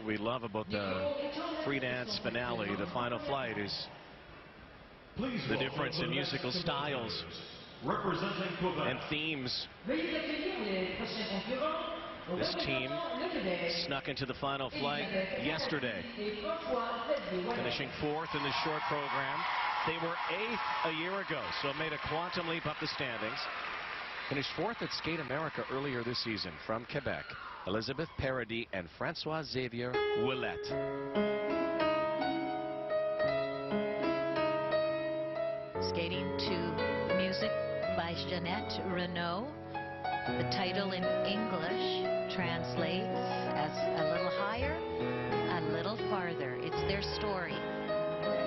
What we love about the free dance finale, the final flight, is the difference in musical styles and themes. Veuillez accueillir les prochains concurrents. Au This team Snuck into the final flight yesterday, et François Xavier finishing fourth in the short program. They were eighth a year ago, so made a quantum leap up the standings. Finished fourth at Skate America earlier this season from Quebec. Elisabeth Paradis and Francois Xavier Ouellette. Skating to music by Ginette Reno. The title in English translates as a little higher, a little farther. It's their story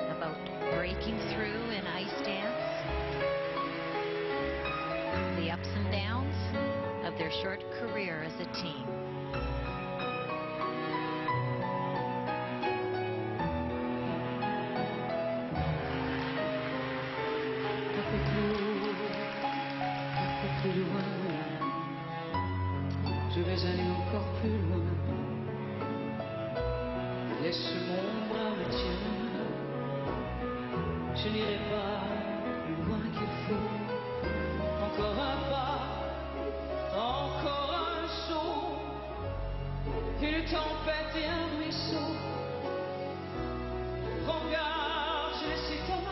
about breaking through in ice dance, the ups and downs of their short career as a team. Je n'irai pas plus loin qu'il faut. Encore un pas, encore un saut. Une tempête et un ruisseau. Regarde, je laisse ta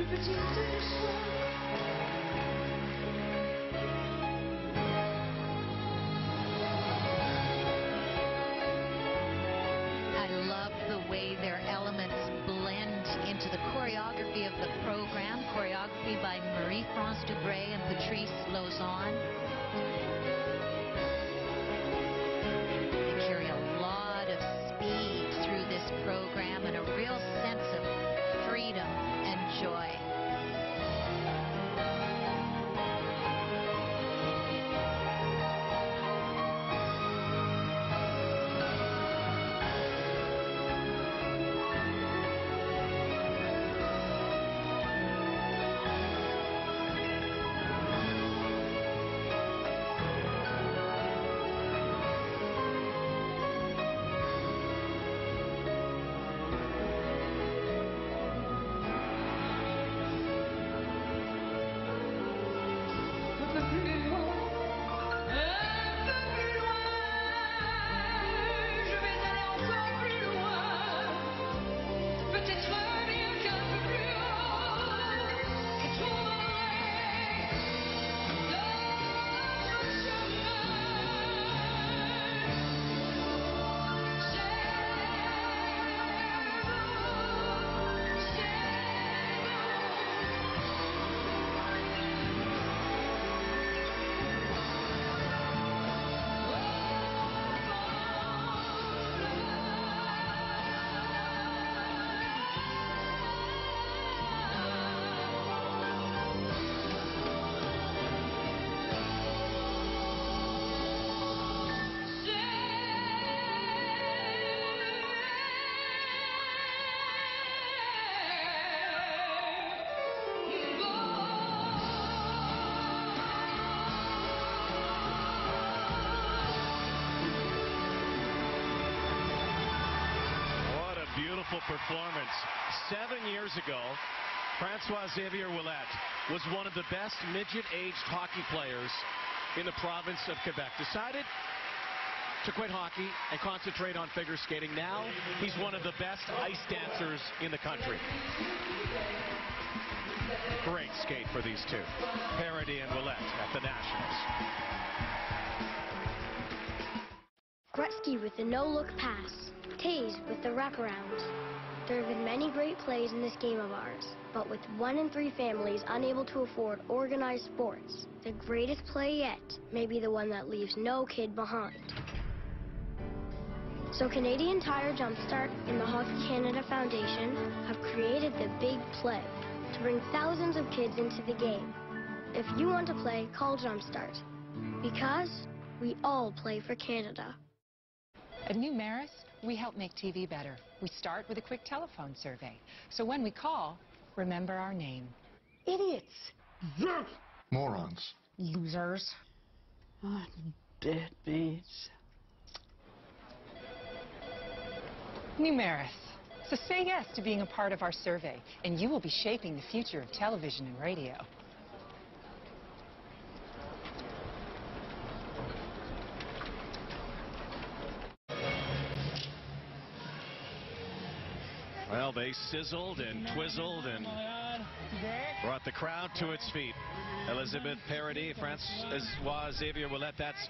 plus petite que soi. Beautiful performance. Seven years ago, Francois Xavier Ouellette was one of the best midget-aged hockey players in the province of Quebec. Decided to quit hockey and concentrate on figure skating. Now, he's one of the best ice dancers in the country. Great skate for these two. Paradis and Ouellette at the Nationals. Gretzky with the no-look pass. Tays with the wraparound. There have been many great plays in this game of ours, but with one in three families unable to afford organized sports, the greatest play yet may be the one that leaves no kid behind. So Canadian Tire Jumpstart and the Hockey Canada Foundation have created the big play to bring thousands of kids into the game. If you want to play, call Jumpstart. Because we all play for Canada. At Numeris, we help make TV better. We start with a quick telephone survey. So when we call, remember our name. Idiots. Morons. Losers. Ah, oh, deadbeats. Numeris. So say yes to being a part of our survey, and you will be shaping the future of television and radio. Well, they sizzled and twizzled and brought the crowd to its feet. Elisabeth Paradis, Francois Xavier Ouellette, that's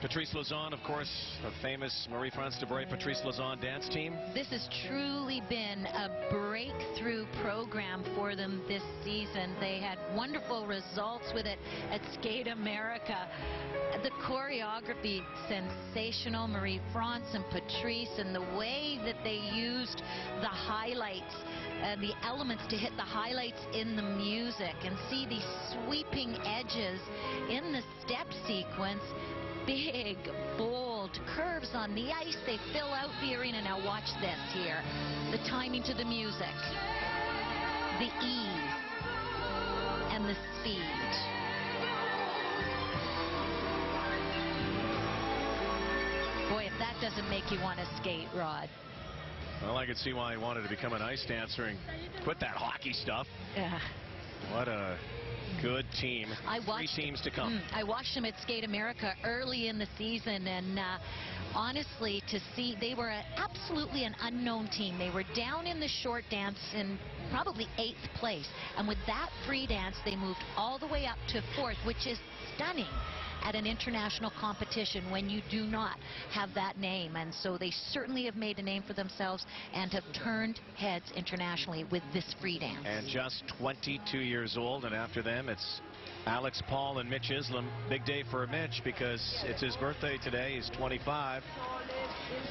Patrice Lauzon, of course, the famous Marie-France Dubreuil, Patrice Lauzon dance team. This has truly been a breakthrough program for them this season. They had wonderful results with it at Skate America. The choreography, sensational. Marie-France and Patrice and the way that they used the highlights and the elements to hit the highlights in the music and see these sweeping edges in the step sequence big, bold curves on the ice. They fill out the arena. Now watch this here. The timing to the music, the ease, and the speed. Boy, if that doesn't make you want to skate, Rod. Well, I could see why he wanted to become an ice dancer and quit that hockey stuff. Yeah. What a good team. I watched, Three teams to come. Mm, I watched them at Skate America early in the season, and uh, honestly, to see they were a, absolutely an unknown team. They were down in the short dance in probably eighth place, and with that free dance, they moved all the way up to fourth, which is stunning at an international competition when you do not have that name. And so they certainly have made a name for themselves and have turned heads internationally with this free dance. And just 22 years old, and after them, it's Alex Paul and Mitch Islam. Big day for Mitch because it's his birthday today. He's 25.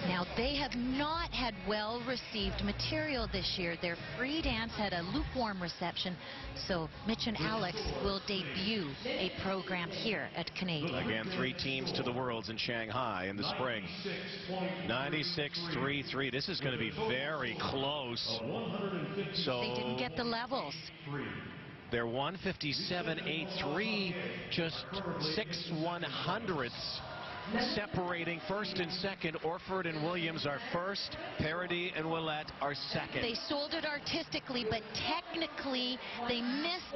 Now, they have not had well-received material this year. Their free dance had a lukewarm reception, so Mitch and Alex will debut a program here at Canadian. Again, three teams to the Worlds in Shanghai in the spring. 96-3-3. This is going to be very close. So They didn't get the levels. They're 157.83, just six one hundredths separating first and second. Orford and Williams are first. Paradis and Ouellette are second. They sold it artistically, but technically they missed